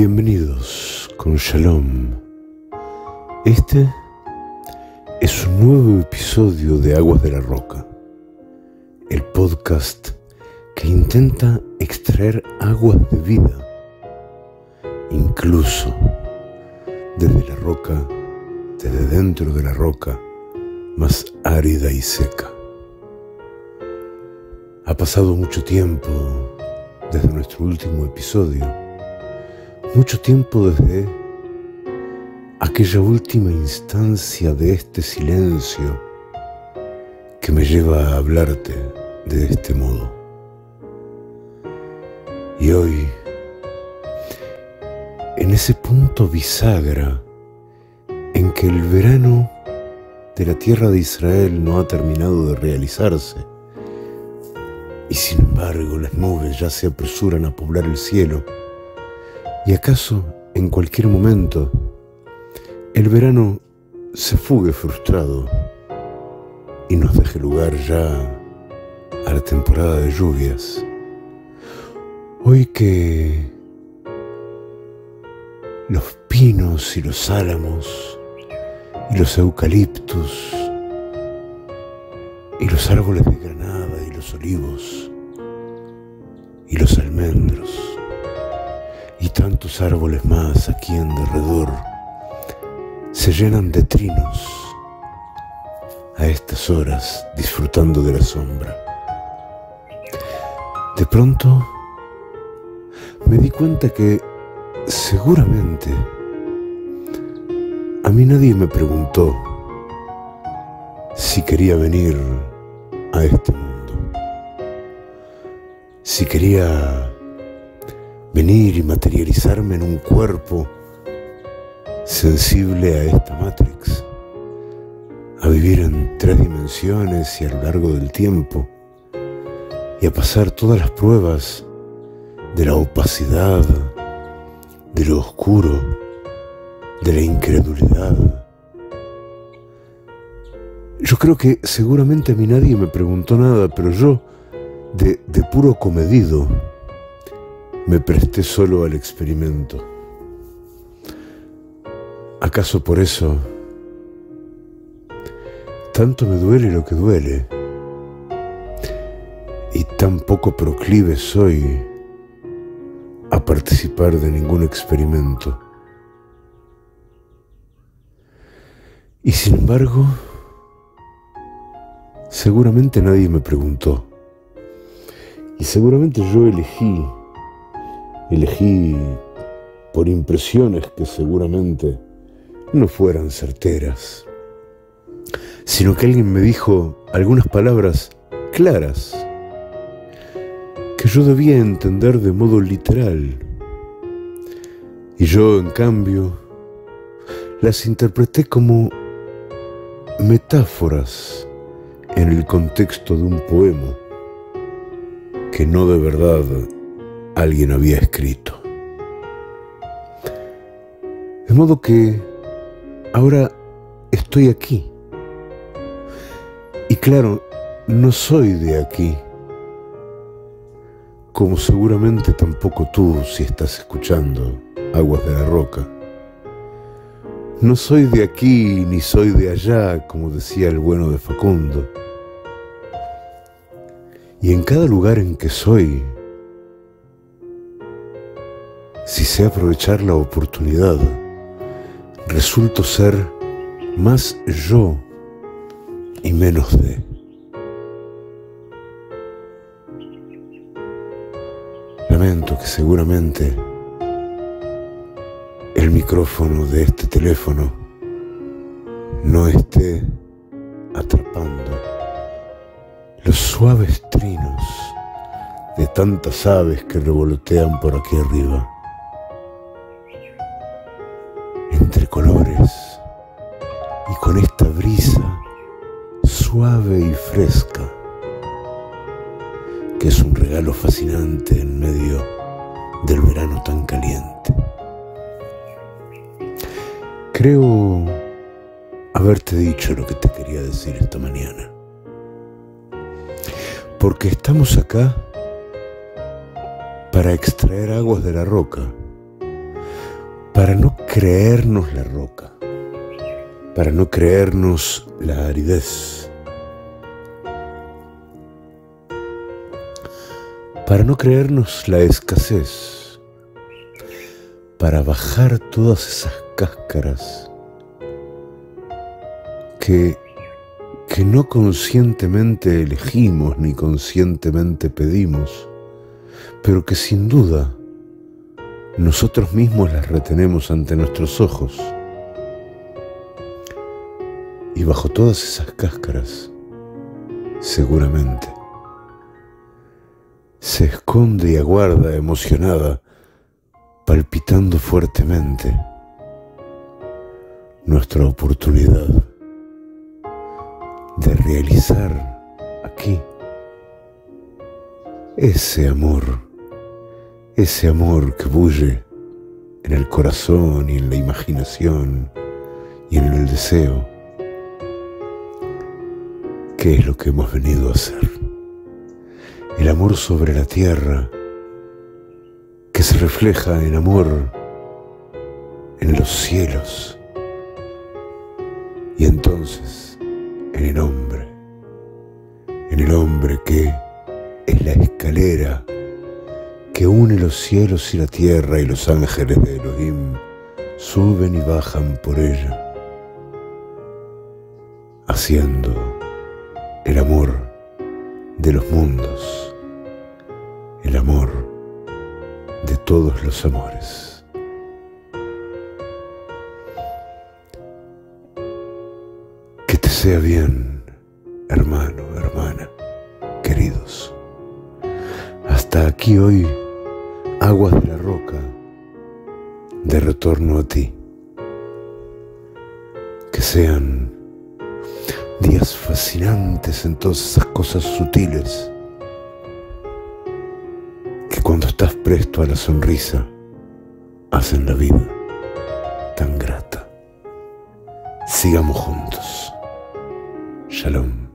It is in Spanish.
Bienvenidos con Shalom. Este es un nuevo episodio de Aguas de la Roca, el podcast que intenta extraer aguas de vida, incluso desde la roca, desde dentro de la roca más árida y seca. Ha pasado mucho tiempo desde nuestro último episodio, mucho tiempo desde aquella última instancia de este silencio que me lleva a hablarte de este modo. Y hoy, en ese punto bisagra en que el verano de la tierra de Israel no ha terminado de realizarse, y sin embargo las nubes ya se apresuran a poblar el cielo, y acaso en cualquier momento el verano se fugue frustrado y nos deje lugar ya a la temporada de lluvias. Hoy que los pinos y los álamos y los eucaliptus y los árboles de granada y los olivos y los almendros y tantos árboles más aquí en derredor se llenan de trinos a estas horas disfrutando de la sombra. De pronto me di cuenta que seguramente a mí nadie me preguntó si quería venir a este mundo, si quería venir y materializarme en un cuerpo sensible a esta Matrix, a vivir en tres dimensiones y a lo largo del tiempo, y a pasar todas las pruebas de la opacidad, de lo oscuro, de la incredulidad. Yo creo que seguramente a mí nadie me preguntó nada, pero yo, de, de puro comedido, me presté solo al experimento. ¿Acaso por eso tanto me duele lo que duele? Y tan poco proclive soy a participar de ningún experimento. Y sin embargo, seguramente nadie me preguntó. Y seguramente yo elegí, elegí por impresiones que seguramente no fueran certeras, sino que alguien me dijo algunas palabras claras que yo debía entender de modo literal. Y yo, en cambio, las interpreté como metáforas en el contexto de un poema que no de verdad alguien había escrito. De modo que Ahora estoy aquí. Y claro, no soy de aquí. Como seguramente tampoco tú si estás escuchando Aguas de la Roca. No soy de aquí ni soy de allá, como decía el bueno de Facundo. Y en cada lugar en que soy, si sé aprovechar la oportunidad, resulto ser más yo y menos de. Lamento que seguramente el micrófono de este teléfono no esté atrapando los suaves trinos de tantas aves que revolotean por aquí arriba. Suave y fresca, que es un regalo fascinante en medio del verano tan caliente. Creo haberte dicho lo que te quería decir esta mañana, porque estamos acá para extraer aguas de la roca para no creernos la roca, para no creernos la aridez, para no creernos la escasez, para bajar todas esas cáscaras que, que no conscientemente elegimos ni conscientemente pedimos, pero que sin duda nosotros mismos las retenemos ante nuestros ojos. Y bajo todas esas cáscaras, seguramente, se esconde y aguarda emocionada, palpitando fuertemente, nuestra oportunidad de realizar aquí ese amor ese amor que bulle en el corazón y en la imaginación y en el deseo, ¿qué es lo que hemos venido a hacer? El amor sobre la tierra que se refleja en amor en los cielos y entonces en el hombre, en el hombre que es la escalera que une los cielos y la tierra y los ángeles de Elohim suben y bajan por ella, haciendo el amor de los mundos, todos los amores. Que te sea bien, hermano, hermana, queridos. Hasta aquí hoy aguas de la roca de retorno a ti. Que sean días fascinantes en todas esas cosas sutiles estás presto a la sonrisa hacen la vida tan grata. Sigamos juntos. Shalom.